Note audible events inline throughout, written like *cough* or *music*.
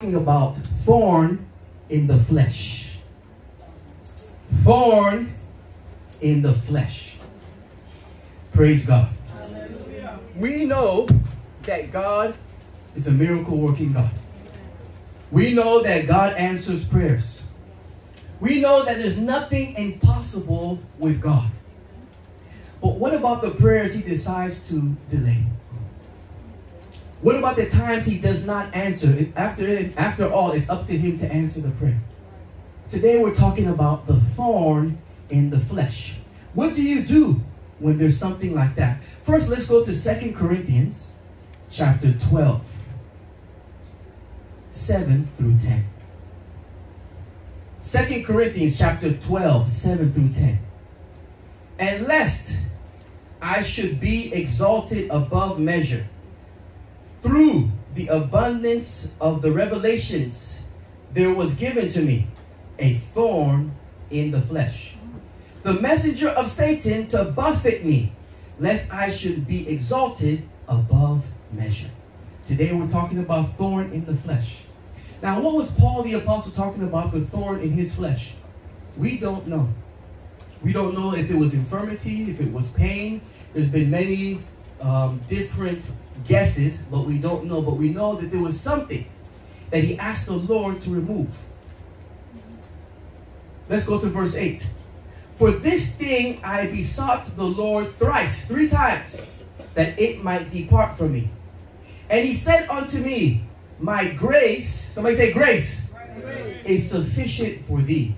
talking about thorn in the flesh. Thorn in the flesh. Praise God. We know that God is a miracle working God. We know that God answers prayers. We know that there's nothing impossible with God. But what about the prayers he decides to delay? What about the times he does not answer? After, after all, it's up to him to answer the prayer. Today we're talking about the thorn in the flesh. What do you do when there's something like that? First, let's go to Second Corinthians chapter 12, 7 through 10. 2 Corinthians chapter 12, 7 through 10. And lest I should be exalted above measure through the abundance of the revelations, there was given to me a thorn in the flesh, the messenger of Satan to buffet me, lest I should be exalted above measure. Today we're talking about thorn in the flesh. Now, what was Paul the apostle talking about the thorn in his flesh? We don't know. We don't know if it was infirmity, if it was pain. There's been many um, different guesses, but we don't know. But we know that there was something that he asked the Lord to remove. Let's go to verse 8. For this thing I besought the Lord thrice, three times, that it might depart from me. And he said unto me, My grace, somebody say grace, grace. is sufficient for thee.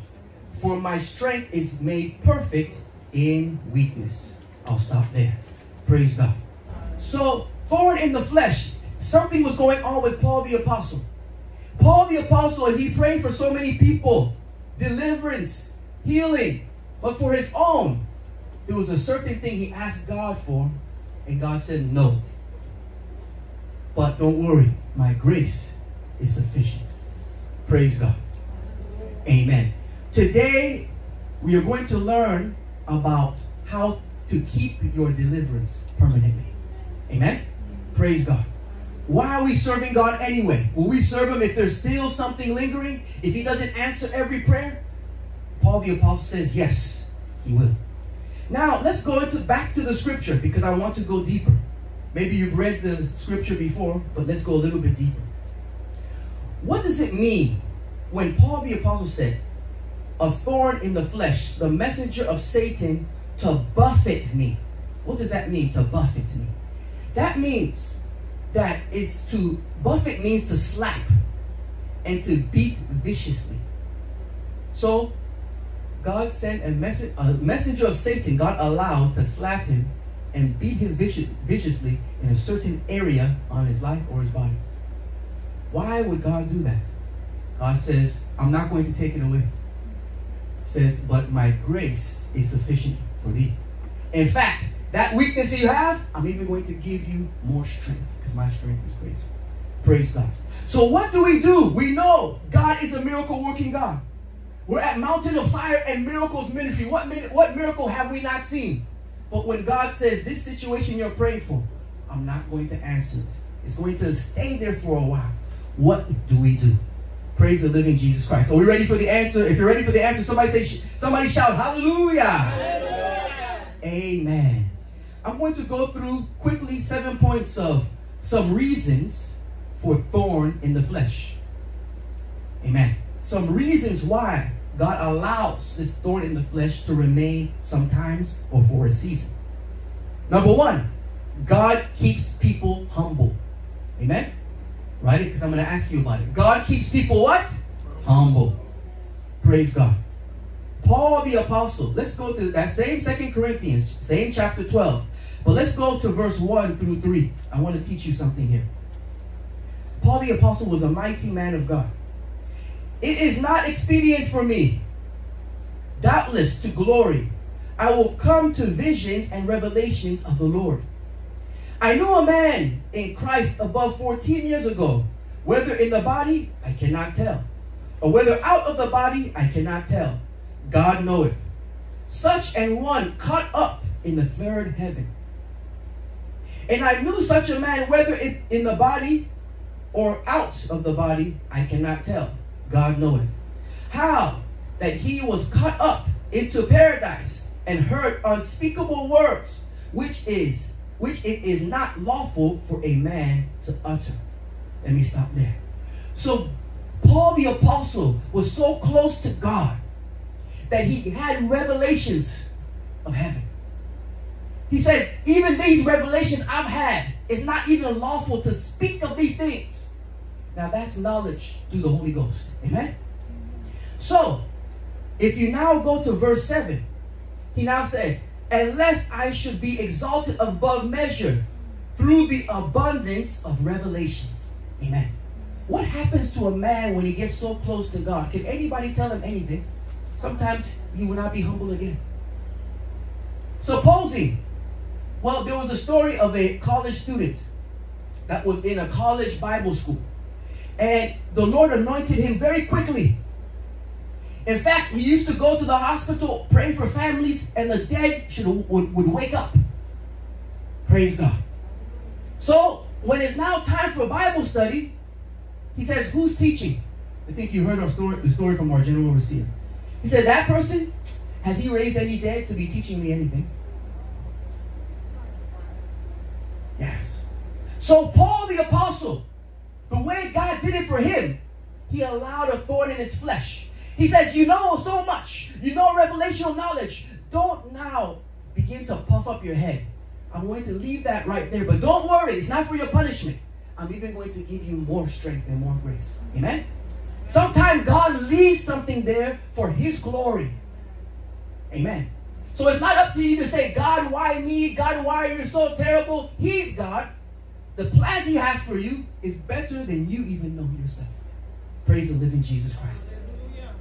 For my strength is made perfect in weakness. I'll stop there. Praise God. So thorn in the flesh. Something was going on with Paul the Apostle. Paul the Apostle, as he prayed for so many people, deliverance, healing, but for his own, there was a certain thing he asked God for, and God said no. But don't worry, my grace is sufficient. Praise God. Amen. Today, we are going to learn about how to keep your deliverance permanently. Amen. Praise God. Why are we serving God anyway? Will we serve Him if there's still something lingering? If He doesn't answer every prayer? Paul the Apostle says, yes, He will. Now, let's go into back to the scripture because I want to go deeper. Maybe you've read the scripture before, but let's go a little bit deeper. What does it mean when Paul the Apostle said, a thorn in the flesh, the messenger of Satan to buffet me? What does that mean, to buffet me? That means that is to buffet means to slap and to beat viciously. So God sent a, message, a messenger of Satan, God allowed to slap him and beat him vicious, viciously in a certain area on his life or his body. Why would God do that? God says, I'm not going to take it away. Says, but my grace is sufficient for thee. In fact, that weakness you have, I'm even going to give you more strength because my strength is great. Praise God. So what do we do? We know God is a miracle working God. We're at Mountain of Fire and Miracles Ministry. What, what miracle have we not seen? But when God says, this situation you're praying for, I'm not going to answer it. It's going to stay there for a while. What do we do? Praise the living Jesus Christ. Are we ready for the answer? If you're ready for the answer, somebody say, somebody shout, hallelujah. hallelujah. Amen. I'm going to go through quickly seven points of some reasons for thorn in the flesh. Amen. Some reasons why God allows this thorn in the flesh to remain sometimes or for a season. Number one, God keeps people humble. Amen? Right? Because I'm going to ask you about it. God keeps people what? Humble. Praise God. Paul the apostle. Let's go to that same Second Corinthians, same chapter 12. But let's go to verse 1 through 3. I want to teach you something here. Paul the apostle was a mighty man of God. It is not expedient for me, doubtless to glory. I will come to visions and revelations of the Lord. I knew a man in Christ above 14 years ago. Whether in the body, I cannot tell. Or whether out of the body, I cannot tell. God knoweth. Such an one caught up in the third heaven. And I knew such a man, whether it in the body or out of the body, I cannot tell. God knoweth. How that he was caught up into paradise and heard unspeakable words, which is which it is not lawful for a man to utter. Let me stop there. So Paul the apostle was so close to God that he had revelations of heaven. He says, even these revelations I've had, it's not even lawful to speak of these things. Now that's knowledge through the Holy Ghost. Amen? So, if you now go to verse 7, he now says, Unless I should be exalted above measure through the abundance of revelations. Amen. What happens to a man when he gets so close to God? Can anybody tell him anything? Sometimes he will not be humble again. Supposing, well, there was a story of a college student that was in a college Bible school. And the Lord anointed him very quickly. In fact, he used to go to the hospital, pray for families, and the dead should, would, would wake up. Praise God. So, when it's now time for Bible study, he says, Who's teaching? I think you heard our story, the story from our general overseer. He said, That person, has he raised any dead to be teaching me anything? Yes. So, Paul the apostle, the way God did it for him, he allowed a thorn in his flesh. He says, You know so much, you know revelational knowledge. Don't now begin to puff up your head. I'm going to leave that right there, but don't worry, it's not for your punishment. I'm even going to give you more strength and more grace. Amen? Sometimes God leaves something there for His glory. Amen. So it's not up to you to say, God, why me? God, why are you so terrible? He's God. The plans He has for you is better than you even know yourself. Praise the living Jesus Christ.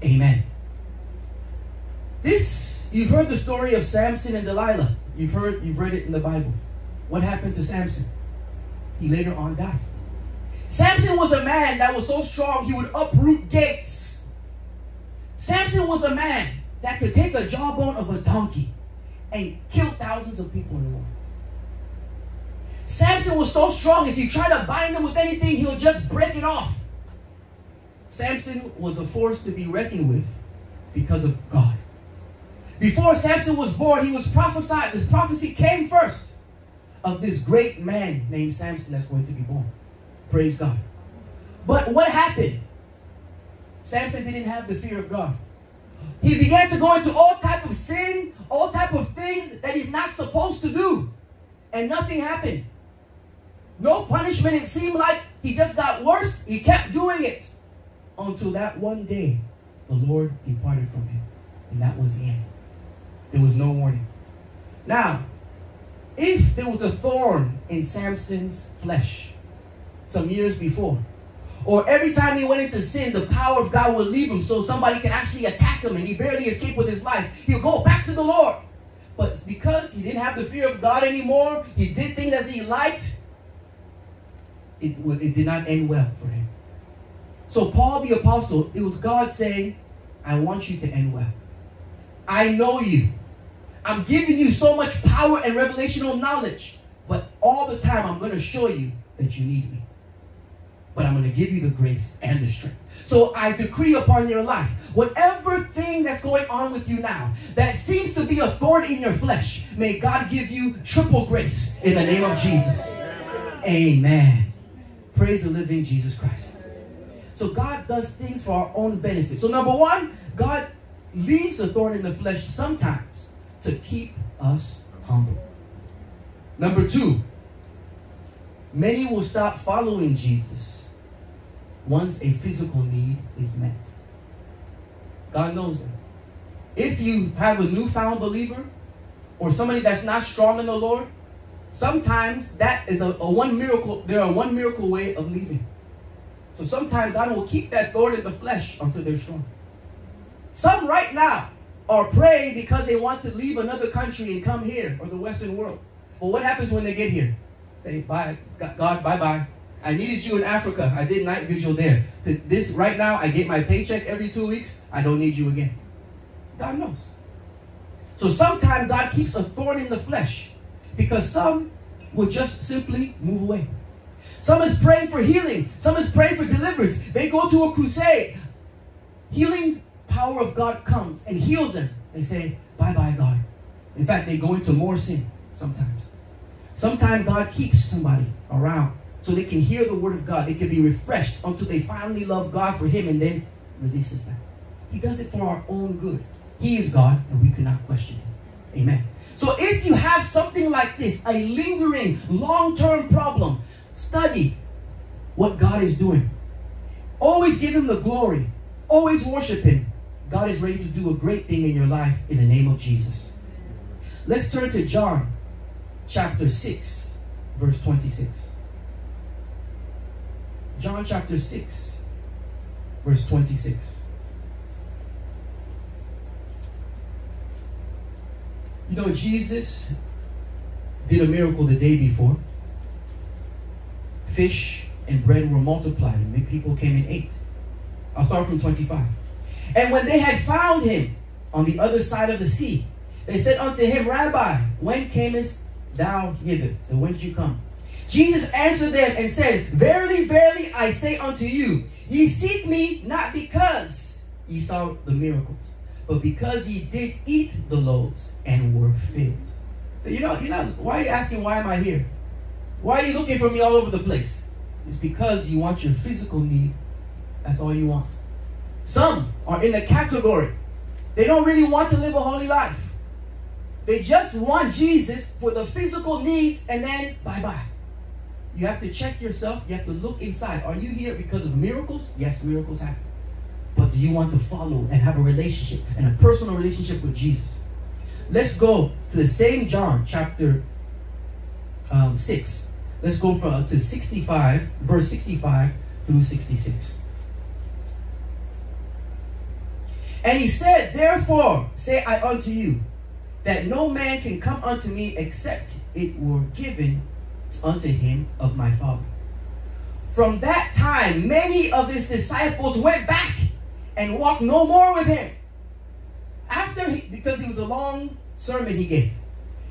Amen. This, you've heard the story of Samson and Delilah. You've heard, you've read it in the Bible. What happened to Samson? He later on died. Samson was a man that was so strong he would uproot gates. Samson was a man that could take a jawbone of a donkey and kill thousands of people in war. Samson was so strong, if you try to bind him with anything, he'll just break it off. Samson was a force to be reckoned with because of God. Before Samson was born, he was prophesied. This prophecy came first of this great man named Samson that's going to be born. Praise God. But what happened? Samson didn't have the fear of God. He began to go into all type of sin, all type of things that he's not supposed to do. And nothing happened. No punishment. It seemed like he just got worse. He kept doing it. Until that one day, the Lord departed from him. And that was the end. There was no warning. Now, if there was a thorn in Samson's flesh, some years before. Or every time he went into sin, the power of God would leave him so somebody can actually attack him and he barely escaped with his life. He'll go back to the Lord. But because he didn't have the fear of God anymore, he did things as he liked, it, it did not end well for him. So, Paul the Apostle, it was God saying, I want you to end well. I know you. I'm giving you so much power and revelational knowledge, but all the time I'm going to show you that you need me but I'm going to give you the grace and the strength. So I decree upon your life, whatever thing that's going on with you now that seems to be a thorn in your flesh, may God give you triple grace in the name of Jesus. Amen. Praise the living Jesus Christ. So God does things for our own benefit. So number one, God leaves a thorn in the flesh sometimes to keep us humble. Number two, many will stop following Jesus once a physical need is met. God knows it. If you have a newfound believer or somebody that's not strong in the Lord, sometimes that is a, a one miracle, there are one miracle way of leaving. So sometimes God will keep that thorn in the flesh until they're strong. Some right now are praying because they want to leave another country and come here or the Western world. But what happens when they get here? Say, bye, God, bye bye. I needed you in Africa. I did night vigil there. To this right now, I get my paycheck every two weeks. I don't need you again. God knows. So sometimes God keeps a thorn in the flesh because some will just simply move away. Some is praying for healing. Some is praying for deliverance. They go to a crusade. Healing power of God comes and heals them. They say, bye bye, God. In fact, they go into more sin sometimes. Sometimes God keeps somebody around so they can hear the word of God. They can be refreshed until they finally love God for Him and then releases them. He does it for our own good. He is God and we cannot question Him. Amen. So if you have something like this, a lingering, long-term problem, study what God is doing. Always give Him the glory. Always worship Him. God is ready to do a great thing in your life in the name of Jesus. Let's turn to John chapter 6, verse 26. John chapter 6, verse 26. You know, Jesus did a miracle the day before. Fish and bread were multiplied, and people came and ate. I'll start from 25. And when they had found him on the other side of the sea, they said unto him, Rabbi, when camest thou hither? So when did you come? Jesus answered them and said, Verily, verily, I say unto you, ye seek me not because ye saw the miracles, but because ye did eat the loaves and were filled. So you know, you know, why are you asking why am I here? Why are you looking for me all over the place? It's because you want your physical need. That's all you want. Some are in the category. They don't really want to live a holy life. They just want Jesus for the physical needs and then bye bye. You have to check yourself. You have to look inside. Are you here because of miracles? Yes, miracles happen. But do you want to follow and have a relationship and a personal relationship with Jesus? Let's go to the same John chapter um, 6. Let's go from uh, to 65, verse 65 through 66. And he said, Therefore say I unto you, that no man can come unto me except it were given unto him of my Father. From that time, many of his disciples went back and walked no more with him. After he, because it was a long sermon he gave.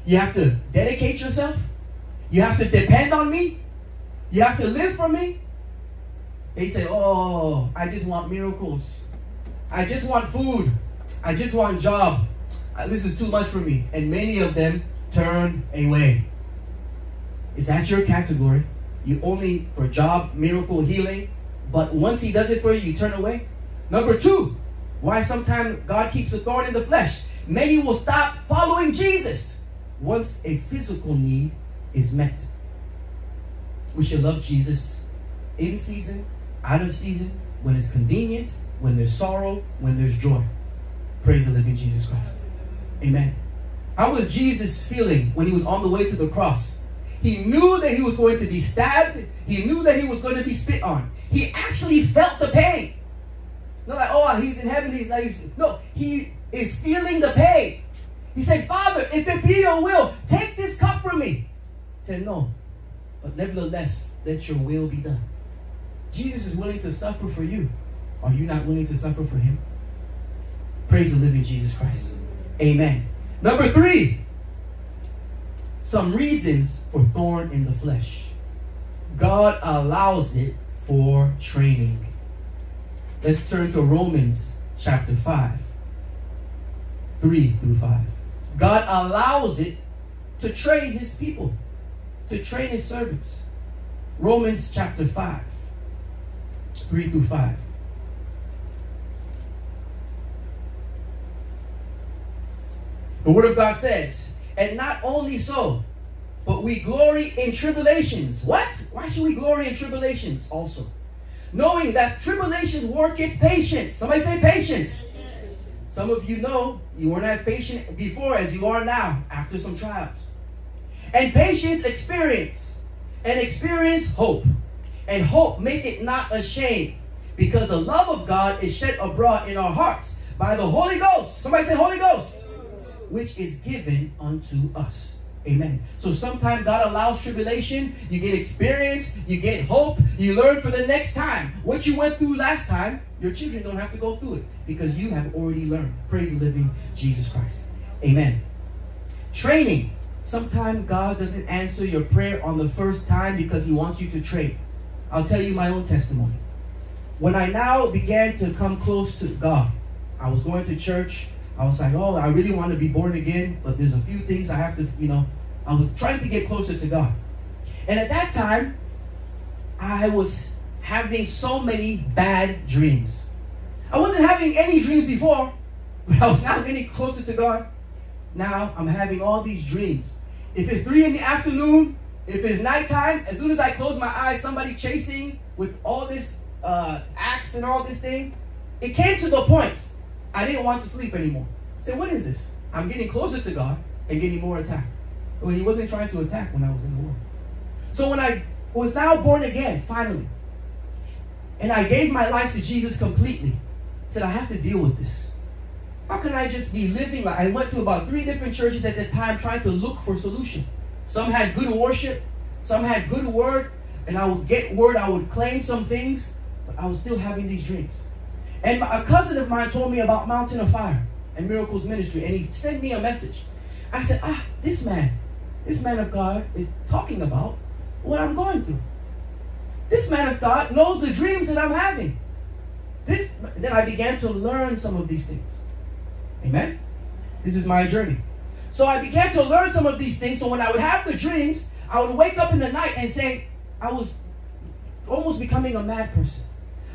You have to dedicate yourself. You have to depend on me. You have to live for me. They say, Oh, I just want miracles. I just want food. I just want job. Uh, this is too much for me. And many of them turn away. Is that your category? You only for job, miracle, healing, but once he does it for you, you turn away? Number two, why sometimes God keeps a thorn in the flesh. Many will stop following Jesus once a physical need is met. We should love Jesus in season, out of season, when it's convenient, when there's sorrow, when there's joy. Praise the living Jesus Christ. Amen. How was Jesus feeling when he was on the way to the cross? He knew that he was going to be stabbed. He knew that he was going to be spit on. He actually felt the pain. Not like, oh, he's in heaven. He's like, he's, no, he is feeling the pain. He said, Father, if it be your will, take this cup from me. He said, no, but nevertheless, let your will be done. Jesus is willing to suffer for you. Are you not willing to suffer for him? Praise the living Jesus Christ. Amen. Number three, some reasons for thorn in the flesh. God allows it for training. Let's turn to Romans chapter 5, 3 through 5. God allows it to train his people, to train his servants. Romans chapter 5, 3 through 5. The Word of God says, and not only so, but we glory in tribulations. What? Why should we glory in tribulations also? Knowing that tribulations worketh patience. Somebody say patience. Some of you know you weren't as patient before as you are now after some trials. And patience experience. And experience hope. And hope make it not ashamed. Because the love of God is shed abroad in our hearts by the Holy Ghost. Somebody say Holy Ghost which is given unto us. Amen. So sometimes God allows tribulation, you get experience, you get hope, you learn for the next time. What you went through last time, your children don't have to go through it because you have already learned. Praise the living Jesus Christ. Amen. Training. sometimes God doesn't answer your prayer on the first time because He wants you to train. I'll tell you my own testimony. When I now began to come close to God, I was going to church. I was like, oh, I really want to be born again, but there's a few things I have to, you know, I was trying to get closer to God. And at that time, I was having so many bad dreams. I wasn't having any dreams before, but I was now getting closer to God. Now I'm having all these dreams. If it's three in the afternoon, if it's nighttime, as soon as I close my eyes, somebody chasing with all this uh, axe and all this thing. It came to the point I didn't want to sleep anymore. Said, what is this? I'm getting closer to God and getting more attacked. Well, he wasn't trying to attack when I was in the world. So when I was now born again, finally, and I gave my life to Jesus completely, I said, I have to deal with this. How can I just be living like I went to about three different churches at the time trying to look for solution. Some had good worship, some had good word, and I would get word, I would claim some things, but I was still having these dreams. And a cousin of mine told me about Mountain of Fire and Miracles Ministry, and he sent me a message. I said, ah, this man, this man of God is talking about what I'm going through. This man of God knows the dreams that I'm having. This, then I began to learn some of these things. Amen? This is my journey. So I began to learn some of these things. So when I would have the dreams, I would wake up in the night and say, I was almost becoming a mad person.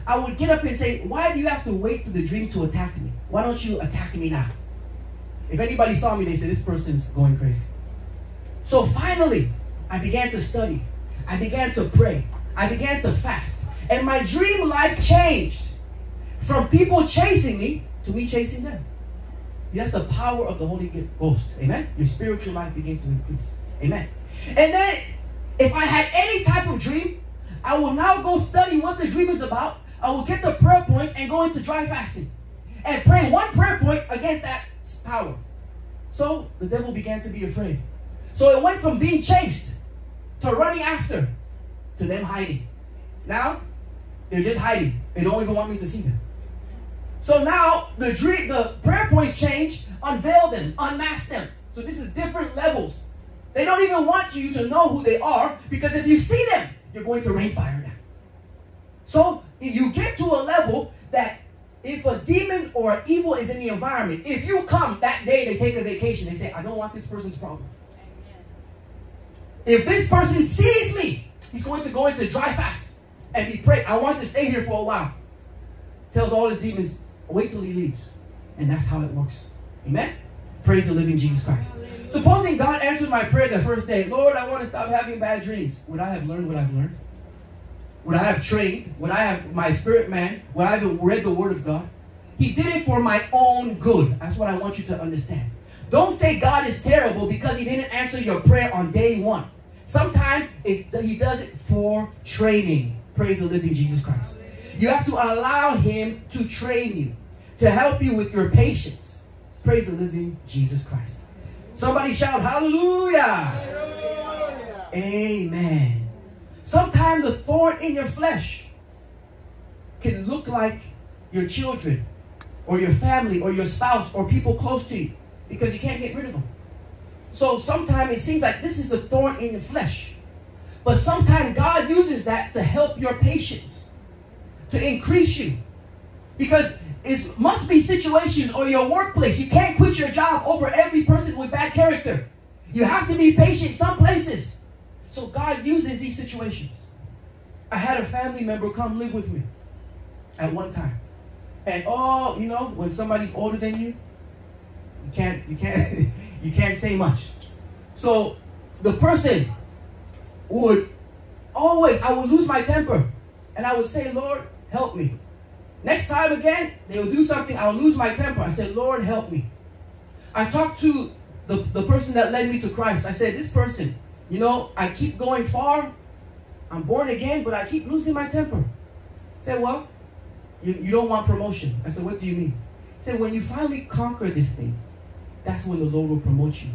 I would get up and say, Why do you have to wait for the dream to attack me? Why don't you attack me now? If anybody saw me, they say, This person's going crazy. So finally, I began to study. I began to pray. I began to fast. And my dream life changed from people chasing me to me chasing them. That's the power of the Holy Ghost. Amen. Your spiritual life begins to increase. Amen. And then, if I had any type of dream, I will now go study what the dream is about. I will get the prayer points and go into dry fasting and pray one prayer point against that power. So the devil began to be afraid. So it went from being chased to running after to them hiding. Now they're just hiding. They don't even want me to see them. So now the dream, the prayer points change, unveil them, unmask them. So this is different levels. They don't even want you to know who they are because if you see them, you're going to rain fire them. So you get to a level that if a demon or evil is in the environment, if you come that day, they take a vacation, they say, I don't want this person's problem. If this person sees me, he's going to go into dry fast and be prayed. I want to stay here for a while. Tells all his demons, Wait till he leaves. And that's how it works. Amen? Praise the living Jesus Christ. Supposing God answered my prayer the first day, Lord, I want to stop having bad dreams. Would I have learned what I've learned? Would I have trained? when I have my spirit man? when I have read the word of God? He did it for my own good. That's what I want you to understand. Don't say God is terrible because he didn't answer your prayer on day one. Sometimes he does it for training. Praise the living Jesus Christ. You have to allow him to train you, to help you with your patience. Praise the living Jesus Christ. Somebody shout hallelujah. hallelujah. Amen. Sometimes the thorn in your flesh can look like your children or your family or your spouse or people close to you because you can't get rid of them. So sometimes it seems like this is the thorn in your flesh. But sometimes God uses that to help your patience to increase you. Because it must be situations or your workplace. You can't quit your job over every person with bad character. You have to be patient some places. So God uses these situations. I had a family member come live with me at one time. And oh, you know, when somebody's older than you, you can't you can't *laughs* you can't say much. So the person would always I would lose my temper and I would say, Lord, help me. Next time again, they will do something, I'll lose my temper. I said, Lord, help me. I talked to the, the person that led me to Christ. I said, this person, you know, I keep going far. I'm born again, but I keep losing my temper. Say, well, you, you don't want promotion. I said, what do you mean? Say, when you finally conquer this thing, that's when the Lord will promote you.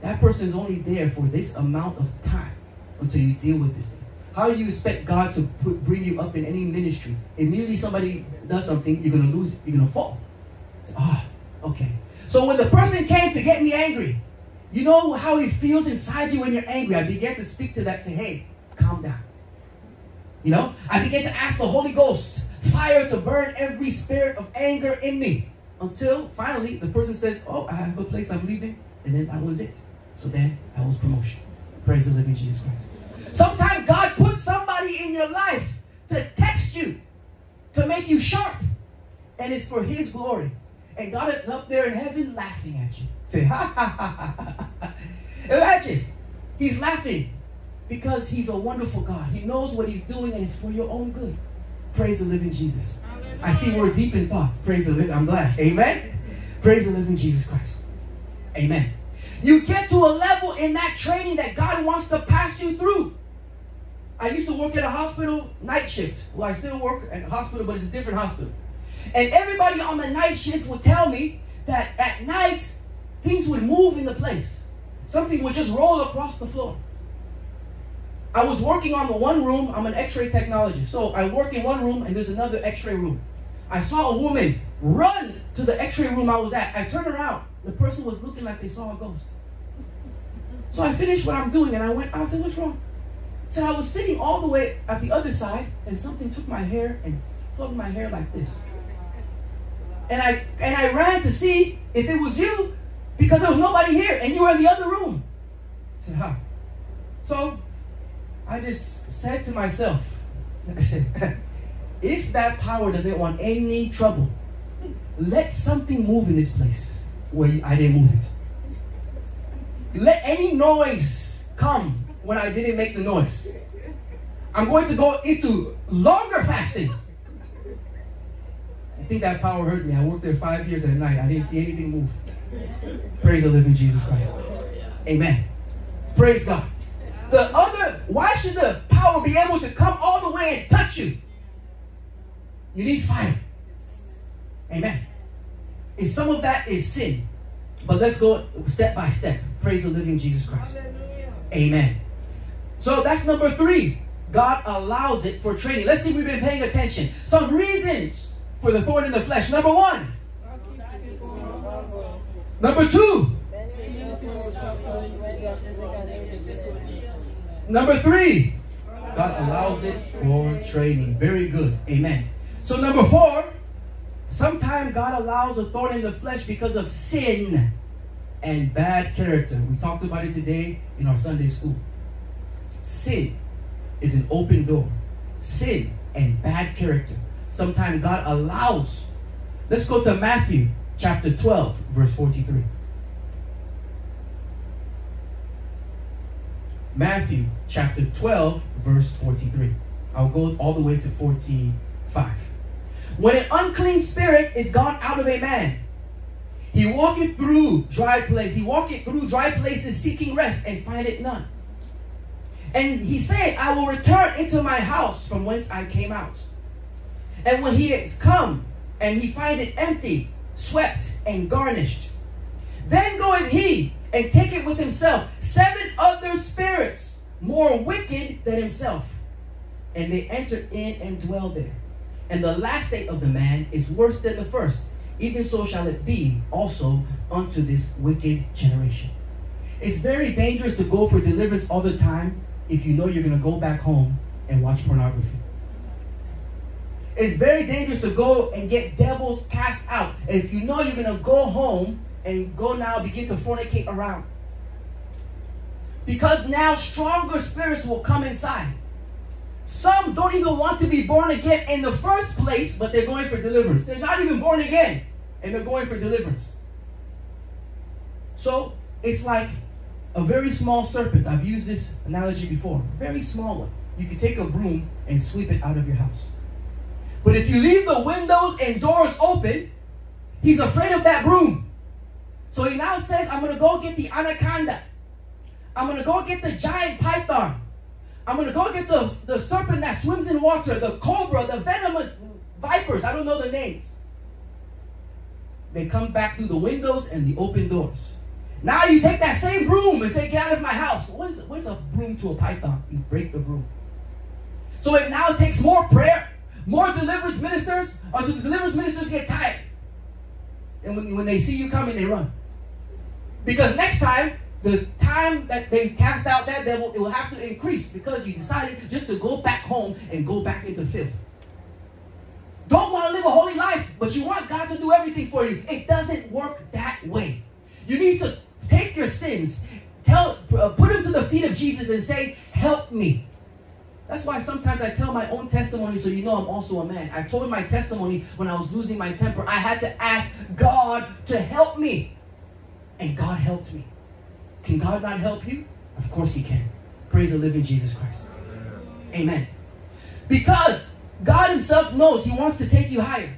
That person is only there for this amount of time until you deal with this thing. How do you expect God to put, bring you up in any ministry? Immediately somebody does something, you're going to lose, you're going to fall. Ah, oh, okay. So when the person came to get me angry, You know how it feels inside you when you're angry. I began to speak to that, say, hey, calm down. You know, I began to ask the Holy Ghost, fire to burn every spirit of anger in me. Until finally the person says, Oh, I have a place I'm leaving. And then that was it. So then that was promotion. Praise the living Jesus Christ. Sometimes God puts somebody in your life to test you, to make you sharp. And it's for his glory. And God is up there in heaven laughing at you. Say, ha ha ha ha. Imagine, he's laughing because he's a wonderful God. He knows what he's doing and it's for your own good. Praise the living Jesus. I see we're deep in thought. Praise the living. I'm glad. Amen. Praise the living Jesus Christ. Amen. You get to a level in that training that God wants to pass you through. I used to work at a hospital night shift. Well, I still work at a hospital, but it's a different hospital. And everybody on the night shift would tell me that at night things would move in the place. Something would just roll across the floor. I was working on the one room. I'm an X-ray technologist, so I work in one room and there's another X-ray room. I saw a woman run to the X-ray room I was at. I turned around. The person was looking like they saw a ghost. So I finished what I'm doing and I went. I said, "What's wrong?" So I was sitting all the way at the other side, and something took my hair and pulled my hair like this. And I and I ran to see if it was you because there was nobody here and you were in the other room. I said, "Huh." So I just said to myself, I said, *laughs* if that power doesn't want any trouble, let something move in this place where I didn't move it. Let any noise come when I didn't make the noise. I'm going to go into longer fasting. I think that power hurt me. I worked there five years at night. I didn't see anything move. Praise the living Jesus Christ. Amen. Praise God. The other, why should the power be able to come all the way and touch you? You need fire. Amen. And some of that is sin. But let's go step by step. Praise the living Jesus Christ. Amen. So that's number three. God allows it for training. Let's see if we've been paying attention. Some reasons for the thorn in the flesh. Number one. Number two. Number three. God allows it for training. Very good. Amen. So number four. Sometimes God allows a thorn in the flesh because of sin and bad character. We talked about it today in our Sunday school. Sin is an open door. Sin and bad character. Sometimes God allows. Let's go to Matthew chapter 12, verse 43. Matthew chapter 12, verse 43. I'll go all the way to 45. When an unclean spirit is gone out of a man, he walketh through dry places. He walketh through dry places seeking rest and findeth none. And he said, I will return into my house from whence I came out. And when he is come, and he find it empty, swept, and garnished, then goeth he and taketh with himself seven other spirits more wicked than himself. And they enter in and dwell there. And the last state of the man is worse than the first. Even so shall it be also unto this wicked generation. It's very dangerous to go for deliverance all the time if you know you're going to go back home and watch pornography. It's very dangerous to go and get devils cast out if you know you're going to go home and go now begin to fornicate around. Because now stronger spirits will come inside. Some don't even want to be born again in the first place, but they're going for deliverance. They're not even born again, and they're going for deliverance. So it's like a very small serpent. I've used this analogy before. Very small one. You can take a broom and sweep it out of your house. But if you leave the windows and doors open, he's afraid of that broom. So he now says, I'm going to go get the anaconda. I'm going to go get the giant python. I'm going to go get the, the serpent that swims in water, the cobra, the venomous vipers. I don't know the names. They come back through the windows and the open doors. Now you take that same broom and say, Get out of my house. What is, what's a broom to a python? You break the broom. So it now takes more prayer, more deliverance ministers, until the deliverance ministers get tired. And when, when they see you coming, they run. Because next time, the time that they cast out that devil, it will have to increase because you decided just to go back home and go back into filth. Don't want to live a holy life, but you want God to do everything for you. It doesn't work that way. You need to take your sins, tell, uh, put them to the feet of Jesus, and say, "Help me." That's why sometimes I tell my own testimony so you know I'm also a man. I told my testimony when I was losing my temper. I had to ask God to help me. And God helped me. Can God not help you? Of course He can. Praise the living Jesus Christ. Amen. Because God Himself knows He wants to take you higher.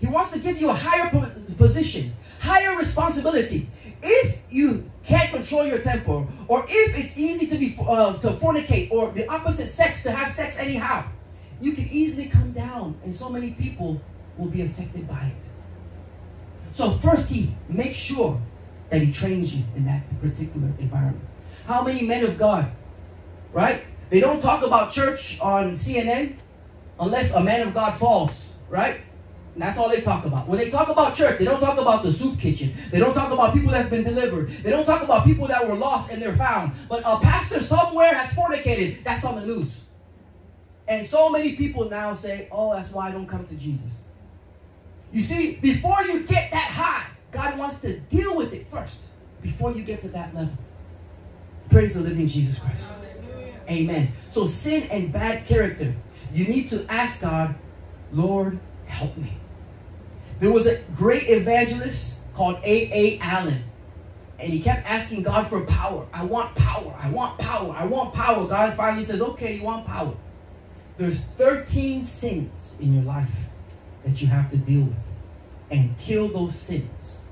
He wants to give you a higher position, higher responsibility. If you can't control your temper, or if it's easy to be uh, to fornicate, or the opposite sex to have sex anyhow, you can easily come down, and so many people will be affected by it. So first, he makes sure that he trains you in that particular environment. How many men of God, right? They don't talk about church on CNN unless a man of God falls, right? And that's all they talk about. When they talk about church, they don't talk about the soup kitchen. They don't talk about people that's been delivered. They don't talk about people that were lost and they're found. But a pastor somewhere has fornicated. That's on the news. And so many people now say, oh, that's why I don't come to Jesus. You see, before you get that high, God wants to deal with it first before you get to that level. Praise the living Jesus Christ. Amen. So sin and bad character, you need to ask God, Lord, help me. There was a great evangelist called A.A. Allen. And he kept asking God for power. I want power. I want power. I want power. God finally says, okay, you want power. There's 13 sins in your life that you have to deal with. And kill those sins.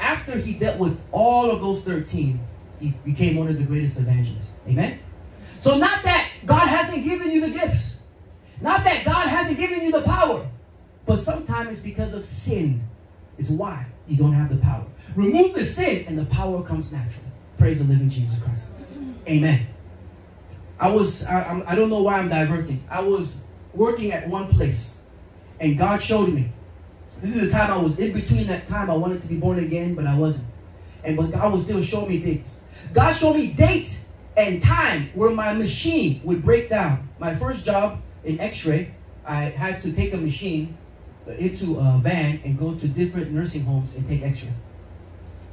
After he dealt with all of those 13, he became one of the greatest evangelists. Amen? So not that God hasn't given you the gifts. Not that God hasn't given you the power. But sometimes it's because of sin is why you don't have the power. Remove the sin and the power comes naturally. Praise the living Jesus Christ. Amen. I was, I, I'm, I don't know why I'm diverting. I was working at one place and God showed me. This is the time I was in between that time I wanted to be born again, but I wasn't. And but God was still showing me things. God showed me dates and time where my machine would break down. My first job in X-ray, I had to take a machine Uh, into a van and go to different nursing homes and take x-ray.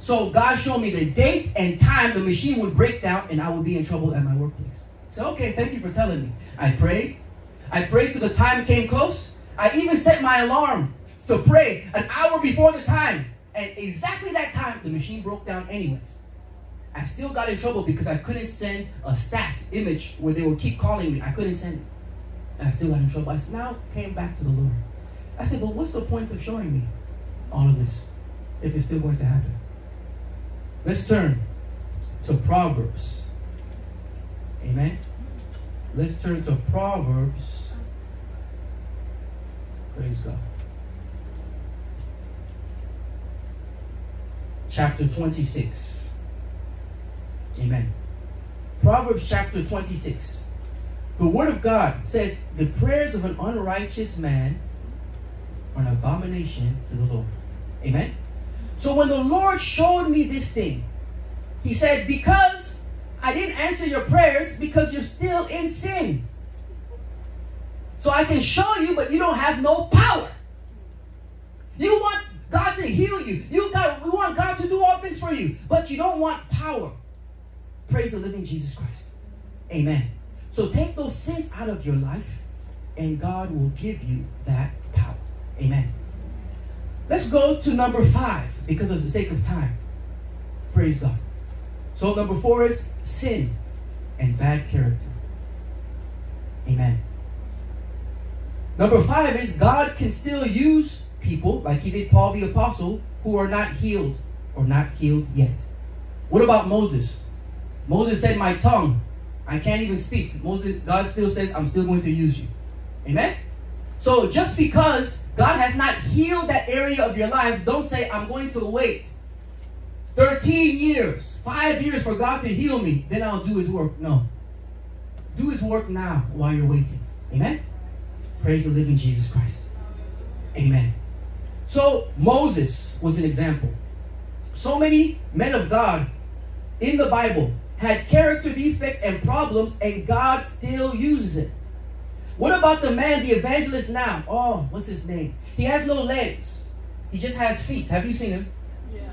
So God showed me the date and time the machine would break down and I would be in trouble at my workplace. So okay, thank you for telling me. I prayed. I prayed till the time came close. I even set my alarm to pray an hour before the time. And exactly that time, the machine broke down anyways. I still got in trouble because I couldn't send a stat image where they would keep calling me. I couldn't send it. And I still got in trouble. I now came back to the Lord. I said, but what's the point of showing me all of this if it's still going to happen? Let's turn to Proverbs. Amen. Let's turn to Proverbs. Praise God. Chapter 26. Amen. Proverbs chapter 26. The Word of God says, The prayers of an unrighteous man an abomination to the Lord. Amen? So when the Lord showed me this thing, He said, Because I didn't answer your prayers because you're still in sin. So I can show you, but you don't have no power. You want God to heal you. You got we want God to do all things for you, but you don't want power. Praise the living Jesus Christ. Amen. So take those sins out of your life, and God will give you that power. Amen. Let's go to number five because of the sake of time. Praise God. So, number four is sin and bad character. Amen. Number five is God can still use people, like he did Paul the Apostle, who are not healed or not healed yet. What about Moses? Moses said, My tongue, I can't even speak. Moses, God still says, I'm still going to use you. Amen? So just because God has not healed that area of your life, don't say, I'm going to wait 13 years, five years for God to heal me, then I'll do his work. No. Do his work now while you're waiting. Amen? Praise the living Jesus Christ. Amen. So Moses was an example. So many men of God in the Bible had character defects and problems, and God still uses it. What about the man, the evangelist now? Oh, what's his name? He has no legs. He just has feet. Have you seen him? Yeah.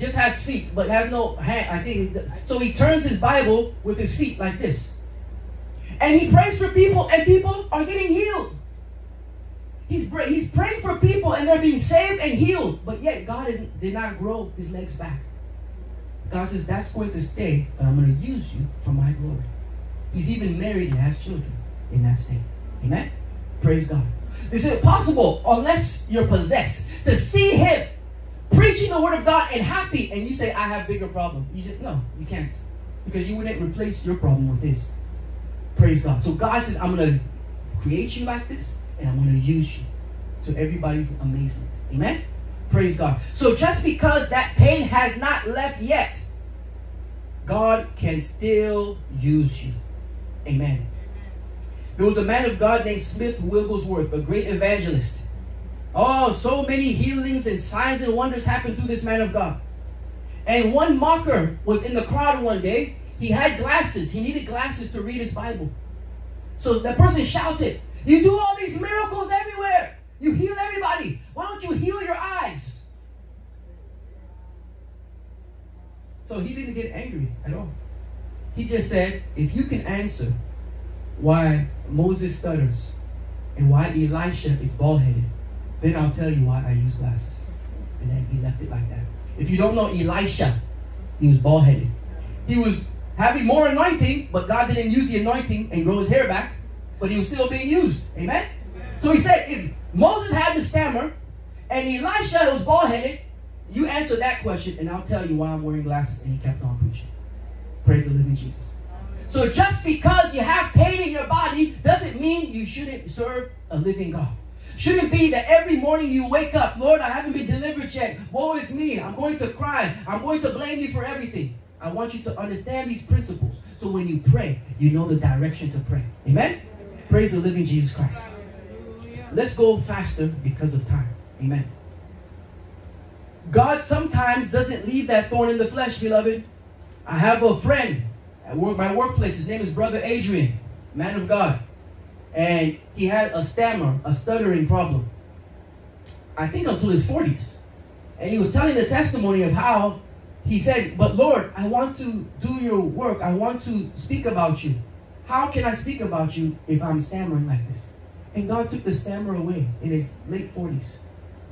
Just has feet, but has no hand. I think so. He turns his Bible with his feet like this, and he prays for people, and people are getting healed. He's he's praying for people, and they're being saved and healed. But yet God is, did not grow his legs back. God says that's going to stay, but I'm going to use you for my glory. He's even married and has children in that state. Amen. Praise God. Is it possible, unless you're possessed, to see him preaching the word of God and happy, and you say, I have bigger problem? You just no, you can't. Because you wouldn't replace your problem with this. Praise God. So God says, I'm gonna create you like this, and I'm gonna use you to everybody's amazement. Amen. Praise God. So just because that pain has not left yet, God can still use you. Amen. There was a man of God named Smith Wigglesworth, a great evangelist. Oh, so many healings and signs and wonders happened through this man of God. And one mocker was in the crowd one day. He had glasses. He needed glasses to read his Bible. So the person shouted, You do all these miracles everywhere. You heal everybody. Why don't you heal your eyes? So he didn't get angry at all. He just said, If you can answer why Moses stutters and why Elisha is bald headed, then I'll tell you why I use glasses. And then he left it like that. If you don't know Elisha, he was bald headed. He was having more anointing, but God didn't use the anointing and grow his hair back, but he was still being used. Amen? So he said, if Moses had the stammer and Elisha was bald headed, you answer that question and I'll tell you why I'm wearing glasses. And he kept on preaching. Praise the living Jesus. So just because you have pain in your body doesn't mean you shouldn't serve a living God. Shouldn't be that every morning you wake up, Lord, I haven't been delivered yet. Woe is me. I'm going to cry. I'm going to blame you for everything. I want you to understand these principles. So when you pray, you know the direction to pray. Amen? Praise the living Jesus Christ. Let's go faster because of time. Amen. God sometimes doesn't leave that thorn in the flesh, beloved. I have a friend at work, my workplace. His name is Brother Adrian, man of God. And he had a stammer, a stuttering problem. I think until his 40s. And he was telling the testimony of how he said, But Lord, I want to do your work. I want to speak about you. How can I speak about you if I'm stammering like this? And God took the stammer away in his late 40s.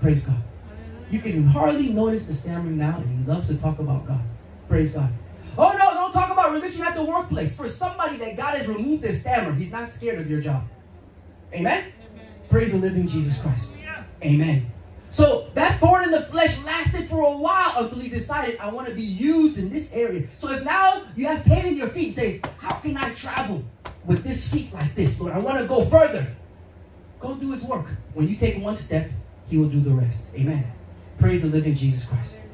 Praise God. You can hardly notice the stammering now, and he loves to talk about God. Praise God. Oh no, don't talk about religion at the workplace. For somebody that God has removed their stammer, he's not scared of your job. Amen? Amen. Praise the living Jesus Christ. Amen. So that thorn in the flesh lasted for a while until he decided, I want to be used in this area. So if now you have pain in your feet, say, How can I travel with this feet like this, Lord? I want to go further. Go do his work. When you take one step, he will do the rest. Amen. Praise the living Jesus Christ.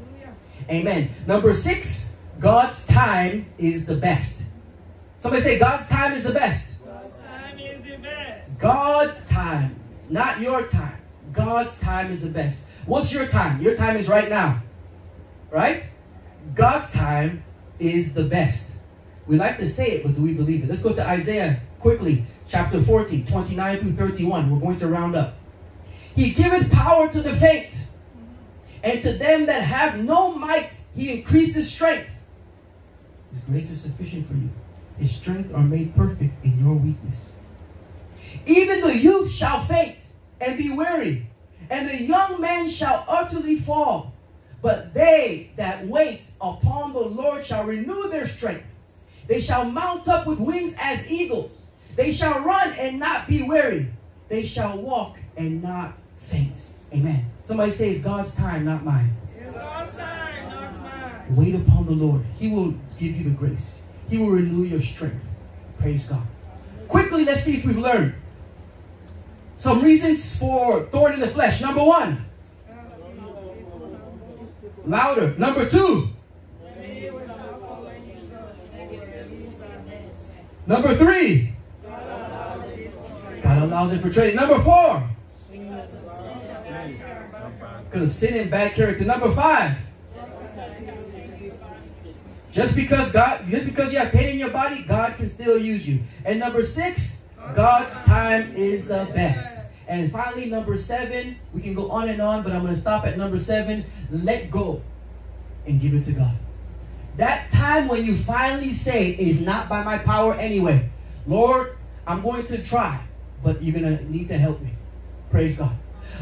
Amen. Number six, God's time is the best. Somebody say, God's time is the best. God's time is the best. God's time, not your time. God's time is the best. What's your time? Your time is right now. Right? God's time is the best. We like to say it, but do we believe it? Let's go to Isaiah quickly, chapter 40, 29 through 31. We're going to round up. He giveth power to the faint, and to them that have no might, he increases strength. His grace is sufficient for you. His strength are made perfect in your weakness. Even the youth shall faint and be weary, and the young men shall utterly fall. But they that wait upon the Lord shall renew their strength. They shall mount up with wings as eagles. They shall run and not be weary. They shall walk and not faint. Amen. Somebody say it's God's time, not mine. It's God's time. Wait upon the Lord. He will give you the grace. He will renew your strength. Praise God. Quickly, let's see if we've learned some reasons for thorn in the flesh. Number one, louder. Number two, number three, God allows it for training. Number four, because of sin and bad character. Number five, Just because God, just because you have pain in your body, God can still use you. And number six, God's time is the best. And finally, number seven, we can go on and on, but I'm going to stop at number seven. Let go and give it to God. That time when you finally say, is not by my power anyway. Lord, I'm going to try, but you're going to need to help me. Praise God.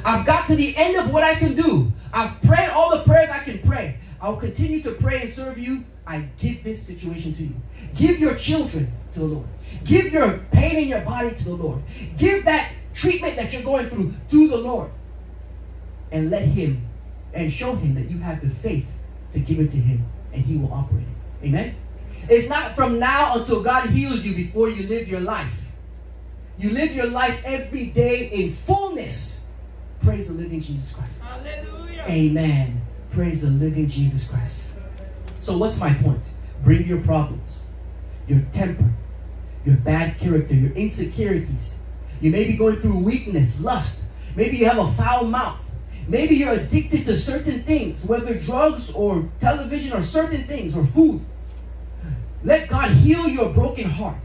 I've got to the end of what I can do. I've prayed all the prayers I can pray. I'll continue to pray and serve you. I give this situation to you. Give your children to the Lord. Give your pain in your body to the Lord. Give that treatment that you're going through to the Lord. And let Him and show Him that you have the faith to give it to Him and He will operate it. Amen? It's not from now until God heals you before you live your life. You live your life every day in fullness. Praise the living Jesus Christ. Hallelujah. Amen. Praise the living Jesus Christ. So, what's my point? Bring your problems, your temper, your bad character, your insecurities. You may be going through weakness, lust. Maybe you have a foul mouth. Maybe you're addicted to certain things, whether drugs or television or certain things or food. Let God heal your broken heart.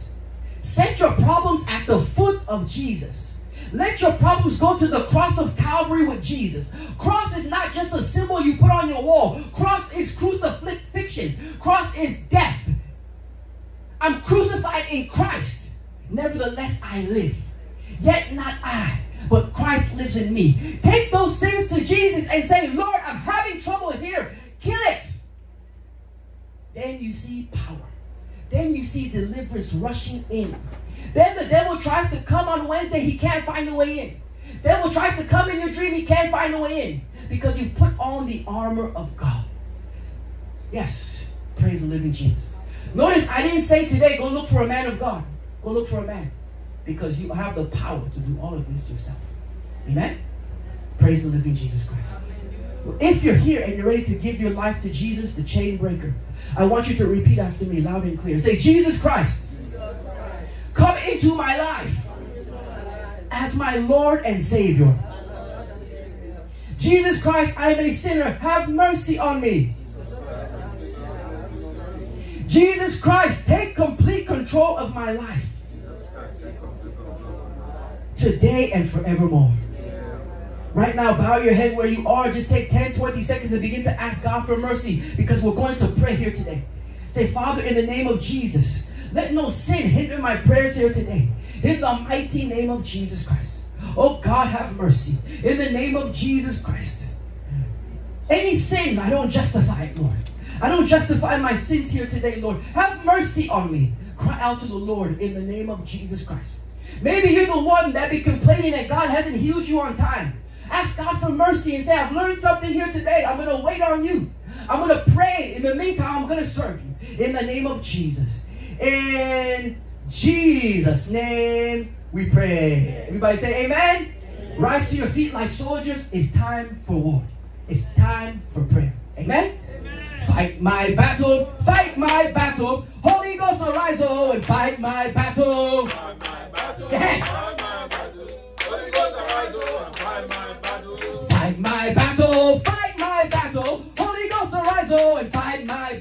Set your problems at the foot of Jesus. Let your problems go to the cross of Calvary with Jesus. Cross is not just a symbol you put on your wall. Cross is crucifixion. Cross is death. I'm crucified in Christ. Nevertheless, I live. Yet not I, but Christ lives in me. Take those sins to Jesus and say, Lord, I'm having trouble here. Kill it. Then you see power. Then you see deliverance rushing in. Then the devil tries to come on Wednesday, he can't find a way in. Devil tries to come in your dream, he can't find a way in. Because you put on the armor of God. Yes, praise the living Jesus. Notice I didn't say today, go look for a man of God. Go look for a man. Because you have the power to do all of this yourself. Amen? Praise the living Jesus Christ. If you're here and you're ready to give your life to Jesus, the chain breaker, I want you to repeat after me loud and clear. Say, Jesus Christ, come into my life as my Lord and Savior. Jesus Christ, I am a sinner. Have mercy on me. Jesus Christ, take complete control of my life. Today and forevermore. Right now, bow your head where you are. Just take 10, 20 seconds and begin to ask God for mercy because we're going to pray here today. Say, Father, in the name of Jesus, let no sin hinder my prayers here today. In the mighty name of Jesus Christ. Oh God, have mercy. In the name of Jesus Christ. Any sin, I don't justify it, Lord. I don't justify my sins here today, Lord. Have mercy on me. Cry out to the Lord in the name of Jesus Christ. Maybe you're the one that be complaining that God hasn't healed you on time. Ask God for mercy and say, I've learned something here today. I'm going to wait on you. I'm going to pray. In the meantime, I'm going to serve you. In the name of Jesus. In Jesus' name we pray. Everybody say amen. amen. Rise to your feet like soldiers. It's time for war. It's time for prayer. Amen. amen. Fight my battle. Fight my battle. Holy Ghost arise oh and fight my battle. Fight my battle. Yes. Fight my battle. Holy Ghost arise oh and fight my battle. Fight my battle. Fight my battle. Holy Ghost arise oh and fight my battle.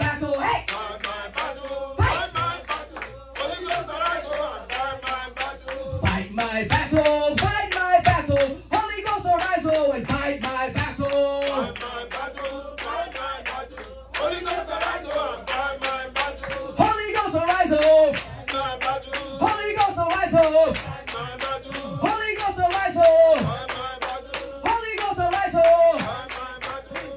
Oh. Battle. Holy Ghost arise oh. Holy Ghost arise oh.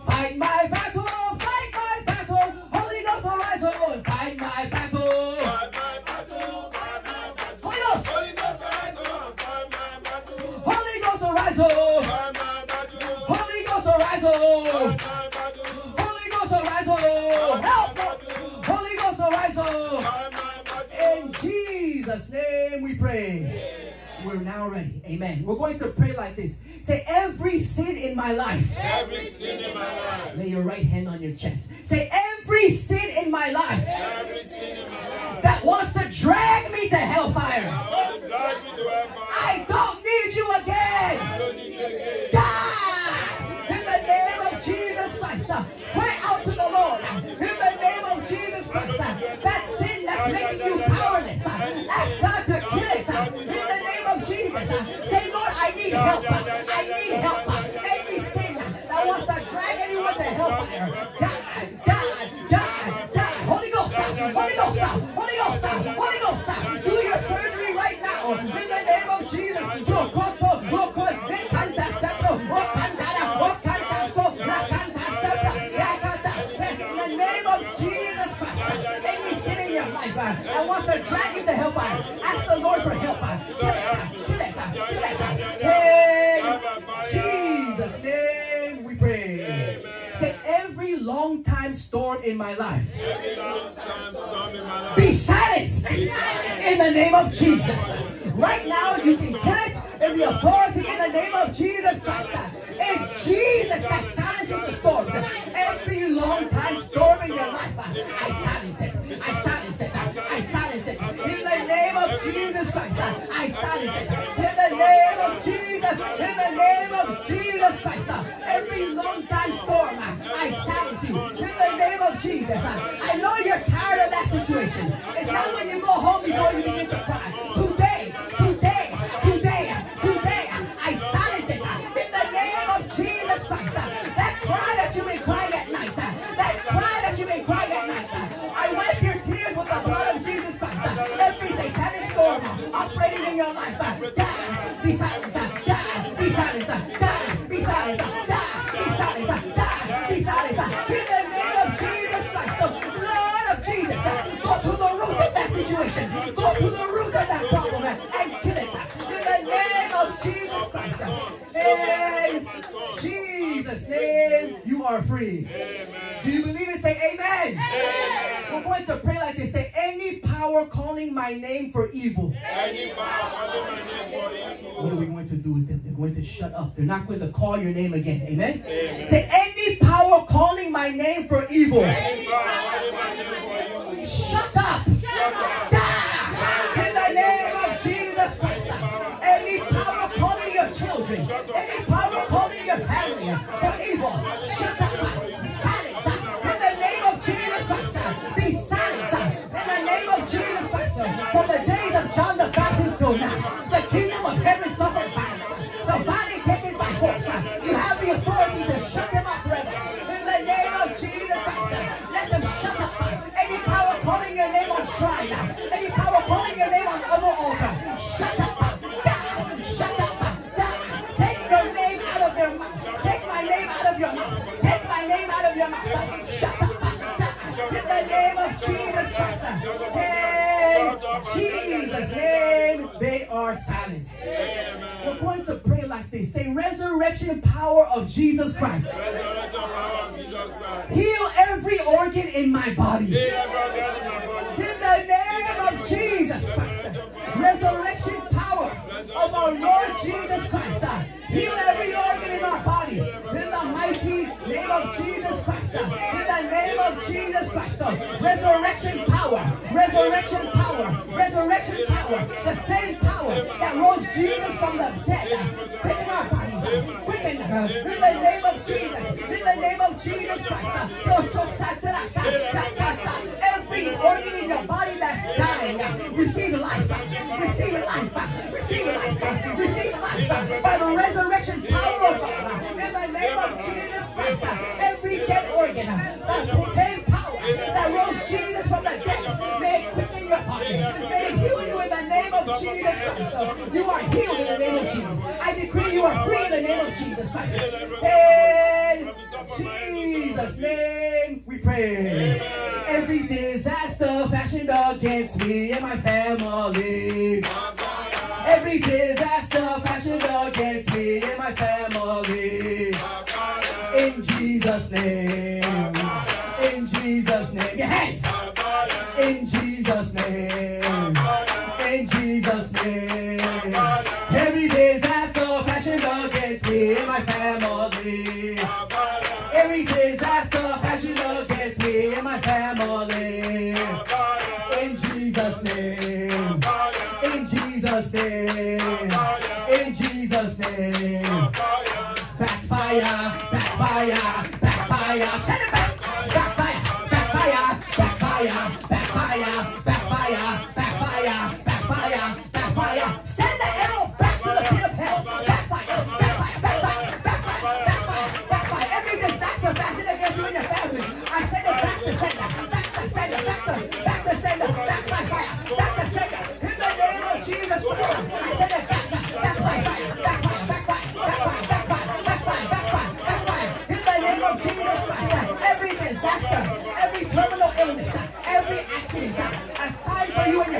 Fight my battle. Oh. Fight my battle. Holy Ghost arise oh fight my battle. Holy Ghost. Arise oh. Holy Ghost arise oh. Holy Ghost arise oh. Jesus' name we pray. We're now ready. Amen. We're going to pray like this. Say, every sin in my life. Every sin in my life. Lay your right hand on your chest. Say, every sin in my life Every sin in my life. that wants to drag me to hellfire. I want to drive me to hellfire. need help. I need help. Every sinner that wants to drag anyone to hellfire. God, God, God, God. Holy Ghost, stop! Holy Ghost, stop! Holy Ghost, stop! Holy Ghost. stop! Do your surgery right now. In the name of Jesus. Life, uh, I want to drag you to hellfire. Uh, ask the Lord for help. Uh, storm in my life. Every long time storm in my life. Be silenced in the name of Jesus. Right now, you can kill it in the authority in the name of Jesus Christ. It's Jesus that silences the storms. Every long time storm in your life, I silence Jesus Christ, I silence it. In the name of Jesus, in the name of Jesus Christ, every long time storm, I silence you. In the name of Jesus, I know you're tired of that situation. It's not when you go not going to call your name again. Amen? Say, Take my name out of your mouth. Shut up. In the name of Jesus Christ. In Jesus' name, they are silenced. We're going to pray like this. Say, resurrection power of Jesus Christ. Resurrection power of Jesus Christ. Heal every organ in my body. Heal every organ in my body. In the name of Jesus Christ. Resurrection power. Resurrection power. Resurrection power. The same power that rose Jesus from the dead. Quicken our bodies. Quicken. In the name of Jesus. In the name of Jesus Christ. Every organ in your body that's dying, receive life. Receive life. Receive life. Receive life. By the resurrection You are healed in the name of Jesus. I decree you are free in the name of Jesus Christ. In Jesus' name we pray. Every disaster fashioned against me and my family. Every disaster fashioned against me and my family. In Jesus' name. In Jesus' name. Your hands. In Jesus' name. In Jesus' family.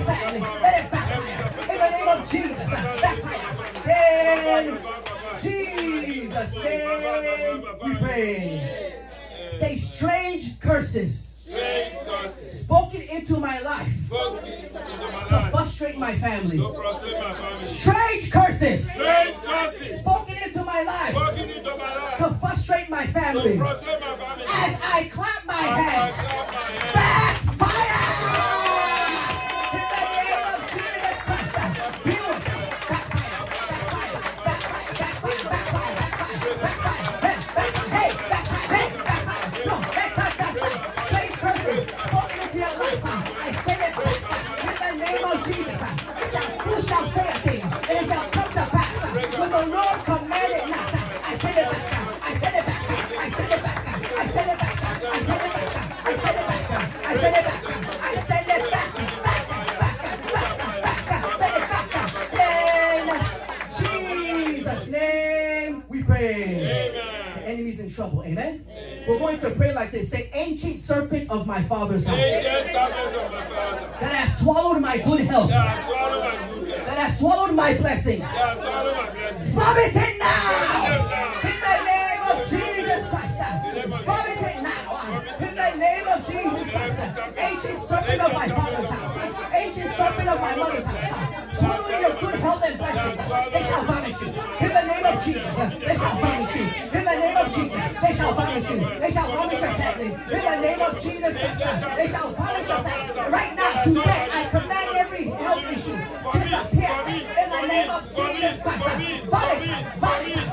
it back. Let it backfire. In the name of Jesus. Backfire. In Jesus' name we pray. Say strange curses. Spoken into my life to frustrate my family. Strange curses spoken into my life to frustrate my family. I said it. In the name of Jesus. Puxa a to pray like this. Say, ancient serpent of my father's house Ancient serpent of my father. that has swallowed my good health, That has swallowed my good health. that has swallowed my blessings. That has swallowed my blessings. Vomit it now! In the name of Jesus Christ. Vomit it now! In the name of Jesus Christ. Ancient serpent of my father's house. Ancient serpent of my mother's house. Swallowing your good health and blessings. They shall Vomit. They shall vomit your family. In the name of Jesus Christ. They shall vomit your family. Right now, today, I command every health issue disappear. In the name of Jesus Christ. Vomit, vomit,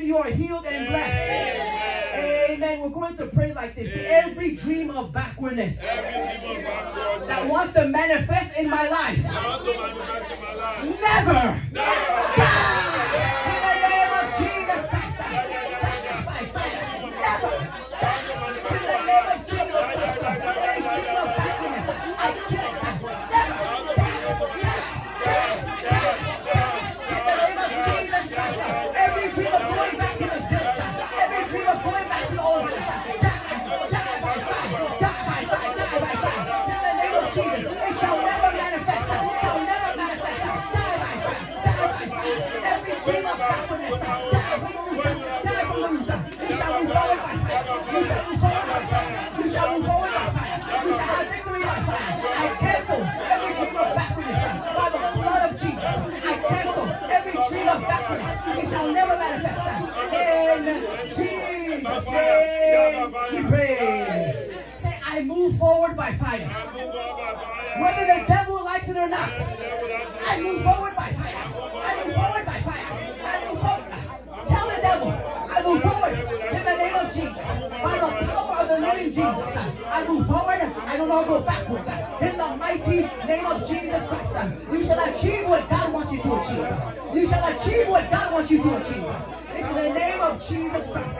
name, you are healed and blessed. Amen. We're going to pray like this. Every dream of backwardness that wants to manifest in my life, never die. It shall never manifest. In Jesus' name we pray. Say, I move forward by fire. Whether the devil likes it or not. I move forward by fire. I move forward by fire. I move forward. Tell the devil, I move forward in the name of Jesus. By the power of the living Jesus, I move forward. I do not go backwards. In the mighty name of Jesus Christ, you shall achieve what God wants you to achieve. You shall achieve what God wants you to achieve. In the name of Jesus Christ.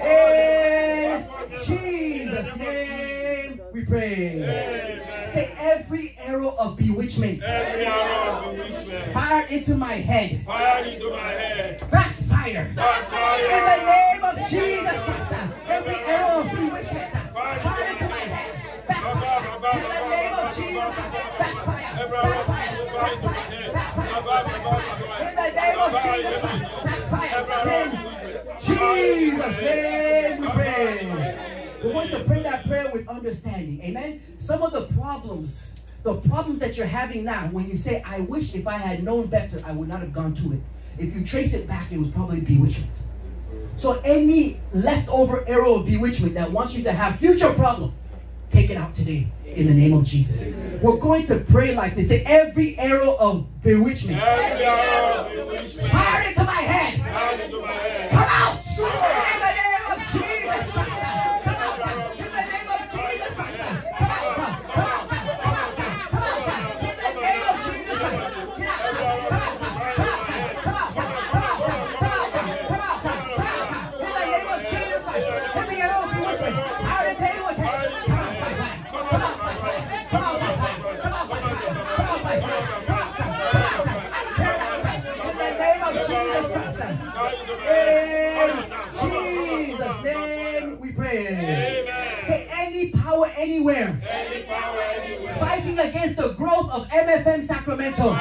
In Jesus' name we pray. Say every arrow of bewitchment Every hour of bewitchment. fired into my head. Fire into my head. Backfire. Backfire. Prayer with understanding. Amen. Some of the problems, the problems that you're having now, when you say, I wish if I had known better, I would not have gone to it. If you trace it back, it was probably bewitchment. So any leftover arrow of bewitchment that wants you to have future problem, take it out today in the name of Jesus. We're going to pray like this. Say, every arrow of bewitchment Every hour of bewitchment. fired into my head. Fire into my head. Come out MFM Sacramento.